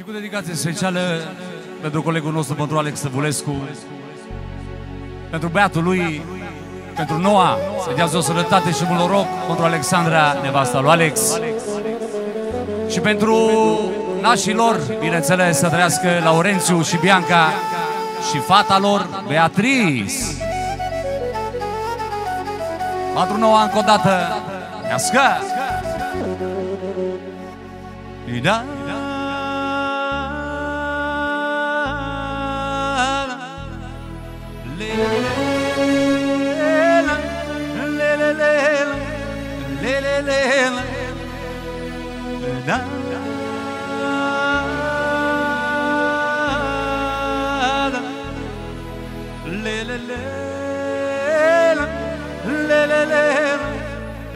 Și cu dedicație specială pentru colegul nostru, pentru Alex Stăvulescu, pentru băiatul lui, pentru Noa, să dea o sănătate și mult noroc, pentru Alexandra, nevasta lui Alex. Și pentru nașii lor, bineînțeles, să trăiască Laurențiu și Bianca și fata lor, Beatrice. Pentru Noa, încă o dată, Iască! Da. Da.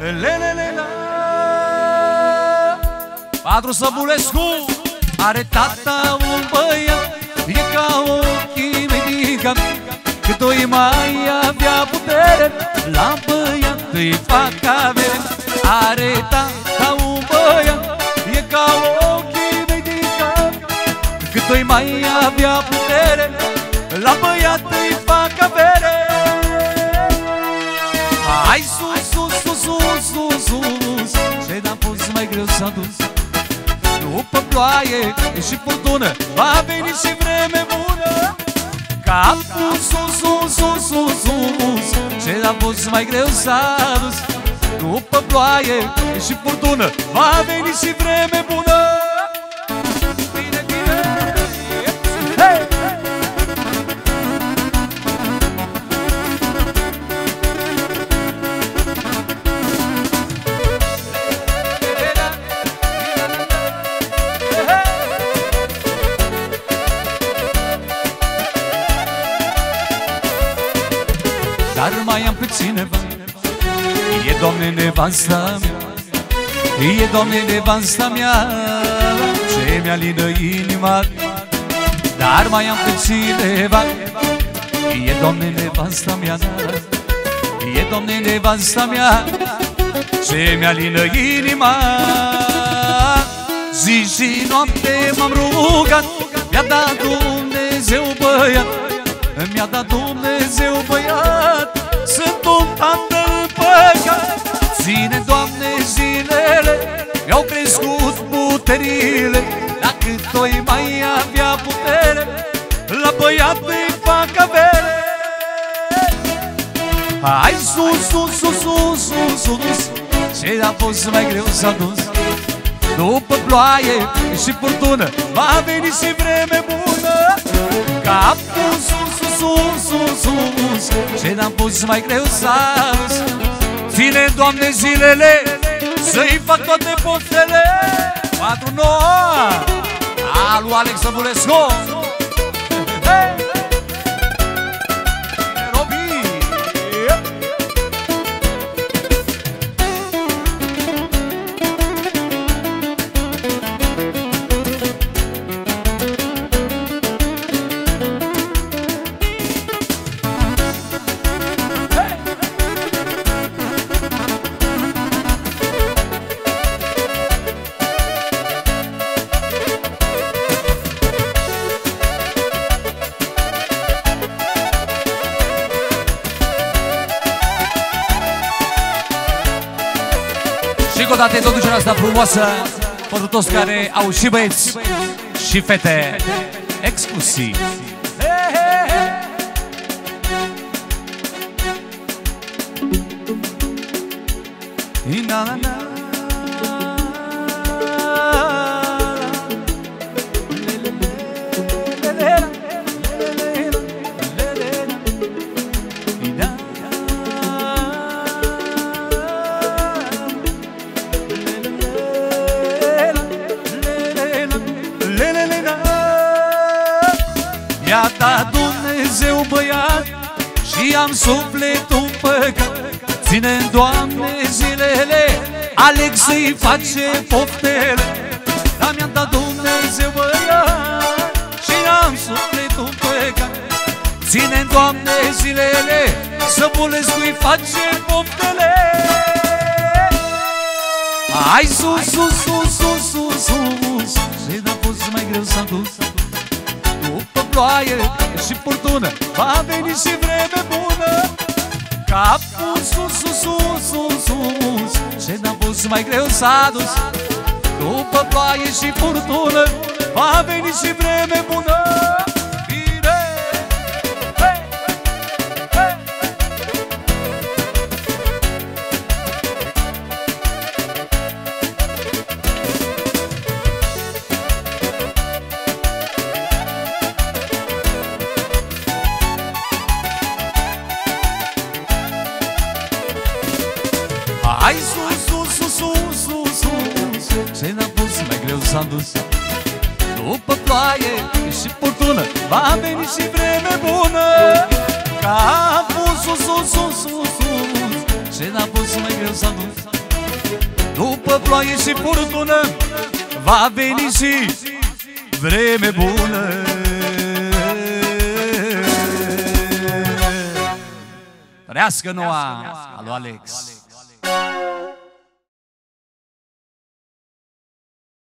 La, le le le la. Patru Săbulescu are tata un băiat E ca ochii mei din cap Cât o mai avea putere La băiat îi fac avere Are tata un băiat E ca ochii mei din cap Cât o mai avea putere după ploaie și furtună. Va veni și vreme bună. Capul sus, sus, sus, sus, sus Ce a fost mai greu s-a dus. După ploaie și furtună Va veni și vreme bună Dar mai am pe cineva. E Doamne nevasta mea. E Doamne nevasta mea. Ce mi-alină inima. Dar mai am pe cineva. E Doamne nevasta mea. E Doamne nevasta mea. Ce mi-alină inima. Zi și noapte m-am rugat Mi-a dat Dumnezeu băiat mi-a dat Dumnezeu băiat Sunt un tată în păcat. Ține, Doamne, zilele Mi-au crescut puterile La cât o mai avea putere La băiat îi fac avere. Hai sus, sus, sus, sus, sus, sus Ce a fost mai greu s-a dus. După ploaie și furtună Va veni și vreme bună. Capul sus, sus, sus, sus, sus. Ce n-am pus mai greu sus Ține, Doamne, zilele Să-i fac toate poftele Patru noua. Alu Alex Săbulescu o dată introducerea asta frumoasă Pentru toți care au și băieți și fete. Exclusiv. Na, na, na. Mi-a dat Dumnezeu băiat Și am sufletul în păcat ține Doamne, zilele Alex îi face poftele Dar mi-a dat Dumnezeu băiat Și am sufletul în păcat ține Doamne, zilele Să Bulescu îi face poftele Hai sus, sus, sus, sus, sus, sus Și n-a fost mai greu s-a dus După ploaie și furtună Va veni și vreme bună Capul sus, sus, sus, sus, sus Și n-a fost mai greu s-a dus După ploaie și furtună Va veni și vreme bună Hai sus, sus, sus, sus, sus, sus. Ce ne-a pus mai greu s-a dus. După ploaie și furtună Va veni și vreme bună. Capul sus, sus, sus, sus, sus. Ce ne-a pus mai greu s-a dus. După ploaie și furtună Va veni și vreme bună. Trăiască noua, alu Alex.